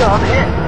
Come in.